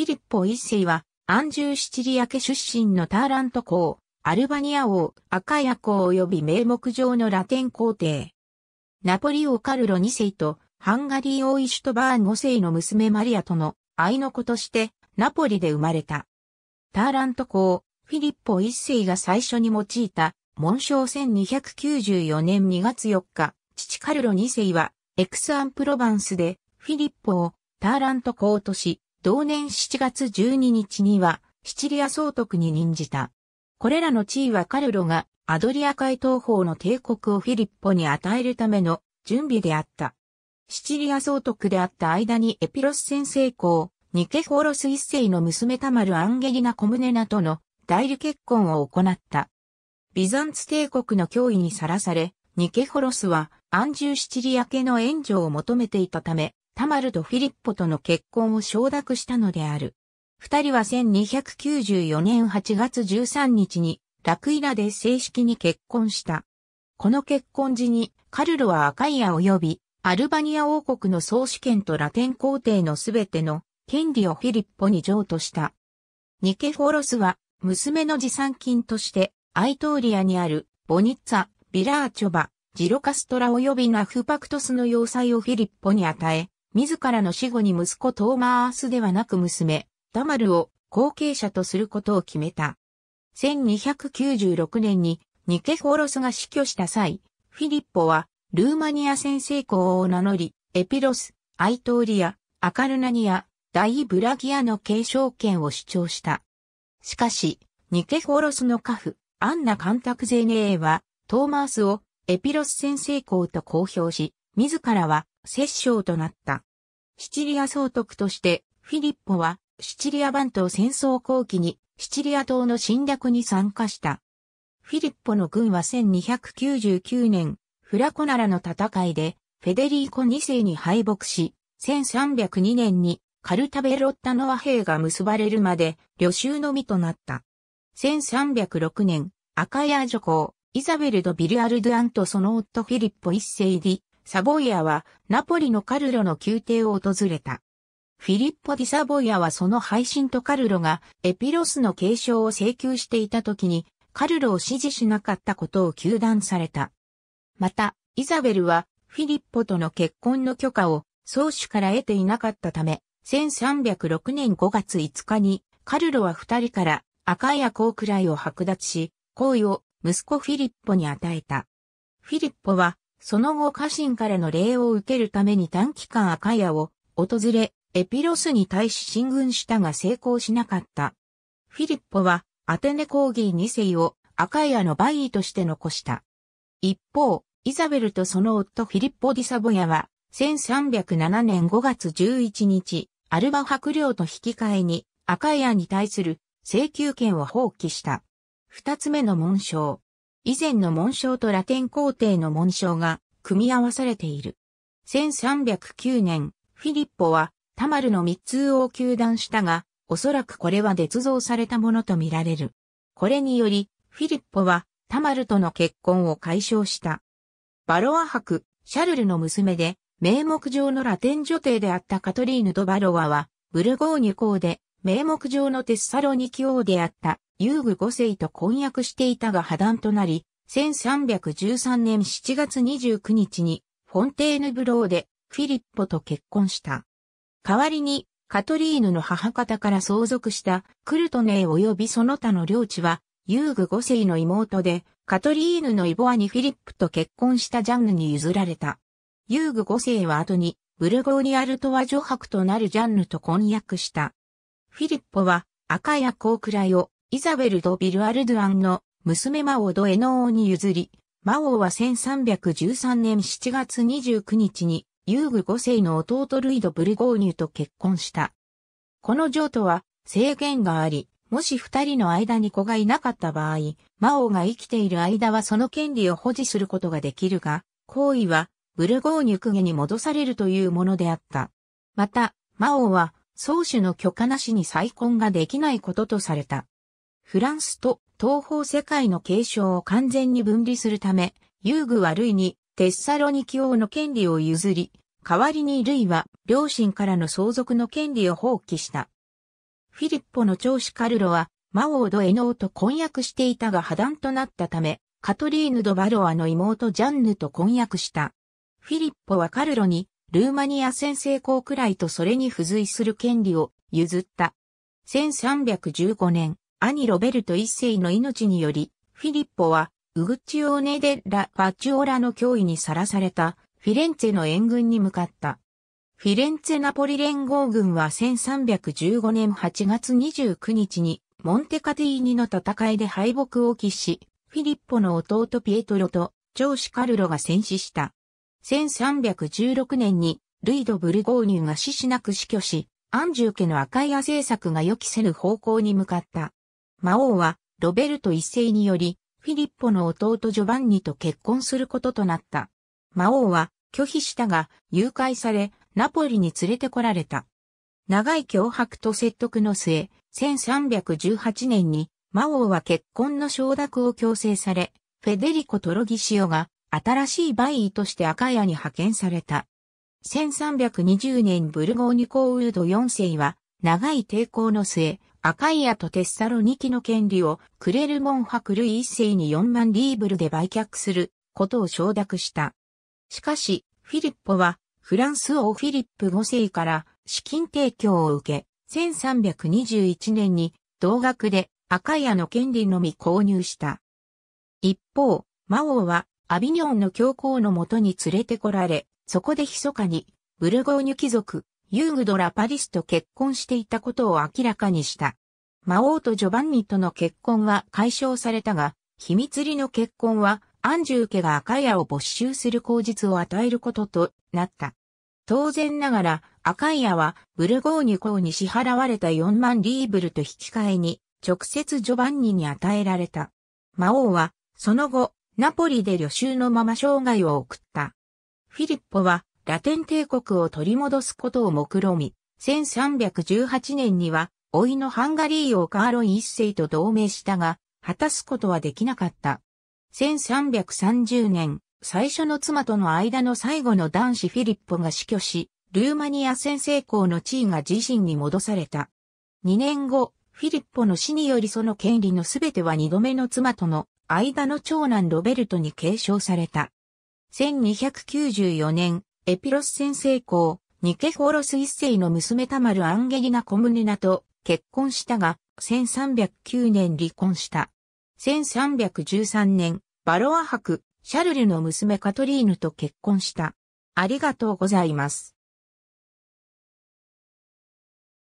フィリッポ一世は、アンジューシチリア家出身のターラント公、アルバニア王、アカヤ公及び名目上のラテン皇帝。ナポリ王カルロ2世と、ハンガリー王イシュトバーン5世の娘マリアとの愛の子として、ナポリで生まれた。ターラント公、フィリッポ一世が最初に用いた、紋章1294年2月4日、父カルロ2世は、エクスアンプロバンスで、フィリッポをターラント公とし、同年7月12日には、シチリア総督に任じた。これらの地位はカルロがアドリア海東方の帝国をフィリッポに与えるための準備であった。シチリア総督であった間にエピロス専制公、ニケフォロス一世の娘タマル・アンゲリナ・コムネナとの代理結婚を行った。ビザンツ帝国の脅威にさらされ、ニケフォロスはアンジュシチリア家の援助を求めていたため、タマルとフィリッポとの結婚を承諾したのである。二人は1294年8月13日にラクイラで正式に結婚した。この結婚時にカルロはアカイア及びアルバニア王国の総主権とラテン皇帝のすべての権利をフィリッポに譲渡した。ニケフォロスは娘の持参金としてアイトーリアにあるボニッツァ、ビラーチョバ、ジロカストラ及びナフパクトスの要塞をフィリッポに与え、自らの死後に息子トーマースではなく娘、ダマルを後継者とすることを決めた。1296年にニケフォロスが死去した際、フィリッポはルーマニア先制公を名乗り、エピロス、アイトーリア、アカルナニア、ダイブラギアの継承権を主張した。しかし、ニケフォロスの家父、アンナ・カンタクゼネーは、トーマースをエピロス先制公と公表し、自らは摂政となった。シチリア総督として、フィリッポは、シチリア版島戦争後期に、シチリア島の侵略に参加した。フィリッポの軍は1299年、フラコナラの戦いで、フェデリーコ2世に敗北し、1302年にカルタベロッタの和平が結ばれるまで、旅衆のみとなった。1306年、赤ヤ女皇、イザベル・ド・ビルアルドゥアンとその夫フィリッポ一世ディ、サボイアはナポリのカルロの宮廷を訪れた。フィリッポ・ディ・サボイアはその配信とカルロがエピロスの継承を請求していた時にカルロを支持しなかったことを求断された。また、イザベルはフィリッポとの結婚の許可を宗主から得ていなかったため、1306年5月5日にカルロは二人から赤い公位を剥奪し、行為を息子フィリッポに与えた。フィリッポはその後家臣からの礼を受けるために短期間赤屋を訪れ、エピロスに対し進軍したが成功しなかった。フィリッポはアテネコーギー2世を赤屋のバイーとして残した。一方、イザベルとその夫フィリッポ・ディサボヤは1307年5月11日、アルバ伯領と引き換えに赤屋に対する請求権を放棄した。二つ目の紋章。以前の紋章とラテン皇帝の紋章が組み合わされている。1309年、フィリッポはタマルの密通を求断したが、おそらくこれは捏造されたものとみられる。これにより、フィリッポはタマルとの結婚を解消した。バロア伯、シャルルの娘で、名目上のラテン女帝であったカトリーヌ・ド・バロアは、ブルゴーニュ公で、名目上のテッサロニキ王であった遊具五世と婚約していたが破談となり、1313年7月29日にフォンテーヌブローでフィリッポと結婚した。代わりにカトリーヌの母方から相続したクルトネー及びその他の領地は遊具五世の妹でカトリーヌのイボアにフィリップと結婚したジャンヌに譲られた。遊具五世は後にブルゴーニアルトワ女伯となるジャンヌと婚約した。フィリッポは赤や高位をイザベル・ド・ビル・アルドゥアンの娘マオド・エノーに譲り、マオは1313年7月29日に遊具5世の弟ルイド・ブルゴーニュと結婚した。この譲渡は制限があり、もし二人の間に子がいなかった場合、マオが生きている間はその権利を保持することができるが、行為はブルゴーニュ家に戻されるというものであった。また、マオは宗主の許可なしに再婚ができないこととされた。フランスと東方世界の継承を完全に分離するため、遊具はルイにテッサロニキ王の権利を譲り、代わりにルイは両親からの相続の権利を放棄した。フィリッポの長子カルロは、マオードエノーと婚約していたが破談となったため、カトリーヌ・ド・バロアの妹ジャンヌと婚約した。フィリッポはカルロに、ルーマニア先制公くらいとそれに付随する権利を譲った。1315年、兄ロベルト一世の命により、フィリッポは、ウグチオーネ・デ・ラ・パチオーラの脅威にさらされた、フィレンツェの援軍に向かった。フィレンツェナポリ連合軍は1315年8月29日にモンテカティーニの戦いで敗北を喫し、フィリッポの弟ピエトロと長子カルロが戦死した。1316年にルイド・ブルゴーニュが死しなく死去し、アンジュー家の赤い政策が予期せぬ方向に向かった。魔王はロベルト一世により、フィリッポの弟ジョバンニと結婚することとなった。魔王は拒否したが、誘拐され、ナポリに連れてこられた。長い脅迫と説得の末、1318年に、魔王は結婚の承諾を強制され、フェデリコ・トロギシオが新しいバイーとして赤屋に派遣された。1320年ブルゴーニコウード4世は、長い抵抗の末、赤イアとテッサロニキの権利をクレルモンハクル一世に4万リーブルで売却することを承諾した。しかし、フィリッポはフランス王フィリップ5世から資金提供を受け、1321年に同額で赤屋の権利のみ購入した。一方、魔王はアビニョンの教皇のもとに連れてこられ、そこで密かにブルゴーニュ貴族、ユーグド・ラ・パリスと結婚していたことを明らかにした。魔王とジョバンニとの結婚は解消されたが、秘密裏の結婚はアンジュー家が赤屋を没収する口実を与えることとなった。当然ながら、赤イアはブルゴーニュ公に支払われた4万リーブルと引き換えに、直接ジョバンニに与えられた。魔王は、その後、ナポリで旅衆のまま生涯を送った。フィリッポは、ラテン帝国を取り戻すことを目論み、1318年には、老いのハンガリー王カーロン一世と同盟したが、果たすことはできなかった。1330年、最初の妻との間の最後の男子フィリッポが死去し、ルーマニア先制公の地位が自身に戻された。2年後、フィリッポの死によりその権利のすべては二度目の妻との間の長男ロベルトに継承された。1294年、エピロス先生公、ニケフォロス一世の娘タマル・アンゲリナ・コムネナと結婚したが、1309年離婚した。1313年、バロア博、シャルルの娘カトリーヌと結婚した。ありがとうございます。